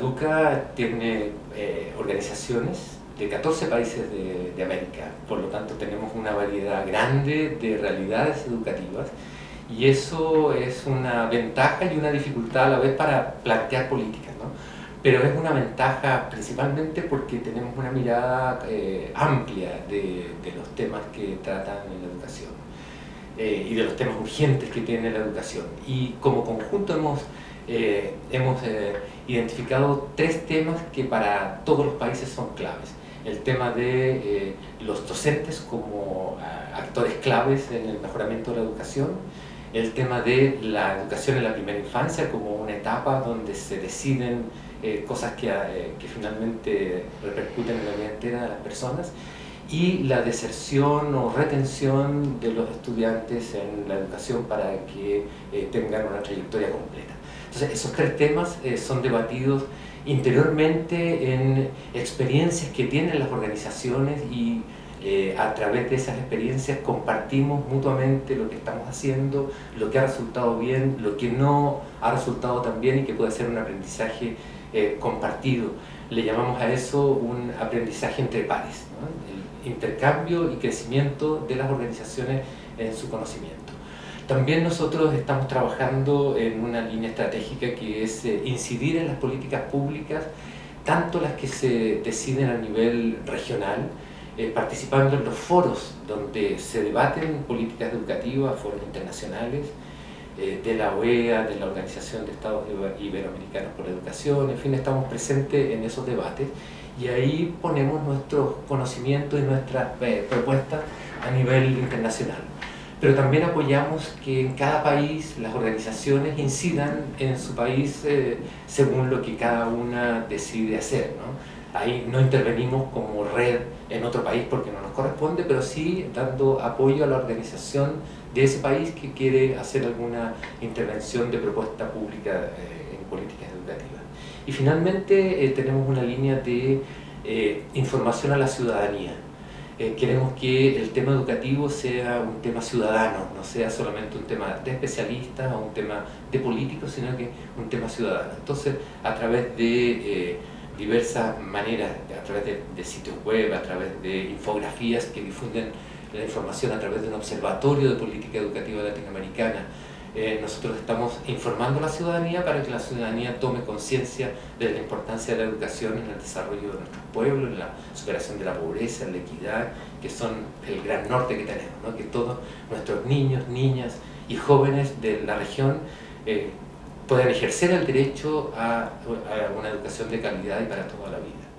Educativa tiene eh, organizaciones de 14 países de, América, por lo tanto tenemos una variedad grande de realidades educativas y eso es una ventaja y una dificultad a la vez para plantear políticas, ¿no? pero es una ventaja principalmente porque tenemos una mirada eh, amplia de, los temas que tratan en la educación eh, y de los temas urgentes que tiene la educación. Y como conjunto hemos, eh, hemos identificado tres temas que para todos los países son claves. El tema de los docentes como ah, actores claves en el mejoramiento de la educación, el tema de la educación en la primera infancia como una etapa donde se deciden eh, cosas que, eh, que, finalmente repercuten en la vida entera de las personas y la deserción o retención de los estudiantes en la educación para que eh, tengan una trayectoria completa. Entonces, esos tres temas son debatidos interiormente en experiencias que tienen las organizaciones y eh, a través de esas experiencias compartimos mutuamente lo que estamos haciendo, lo que ha resultado bien, lo que no ha resultado tan bien y que puede ser un aprendizaje eh, compartido. Le llamamos a eso un aprendizaje entre pares, el intercambio y crecimiento de las organizaciones en su conocimiento. También nosotros estamos trabajando en una línea estratégica que es eh, incidir en las políticas públicas, tanto las que se deciden a nivel regional, eh, participando en los foros donde se debaten políticas educativas, foros internacionales, eh, de la OEA, de la Organización de Estados Iberoamericanos por Educación, en fin, estamos presentes en esos debates y ahí ponemos nuestros conocimientos y nuestras eh, propuestas a nivel internacional. Pero también apoyamos que en cada país las organizaciones incidan en su país según lo que cada una decide hacer. Ahí no intervenimos como red en otro país porque no nos corresponde, pero sí dando apoyo a la organización de ese país que quiere hacer alguna intervención de propuesta pública eh, en políticas educativas. Y finalmente eh, tenemos una línea de eh, información a la ciudadanía. queremos que el tema educativo sea un tema ciudadano, no sea solamente un tema de especialistas o un tema de políticos, sino que un tema ciudadano. Entonces, a través de diversas maneras, a través de, sitios web, a través de infografías que difunden la información a través de un observatorio de política educativa latinoamericana. Eh, nosotros estamos informando a la ciudadanía para que la ciudadanía tome conciencia de la importancia de la educación en el desarrollo de nuestros pueblos, en la superación de la pobreza, en la equidad, que son el gran norte que tenemos, que todos nuestros niños, niñas y jóvenes de la región eh, puedan ejercer el derecho a, a una educación de calidad y para toda la vida.